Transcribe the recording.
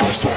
Hustle.